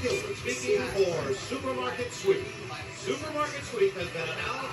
Speaking for Supermarket Sweep. Supermarket Sweep has been announced.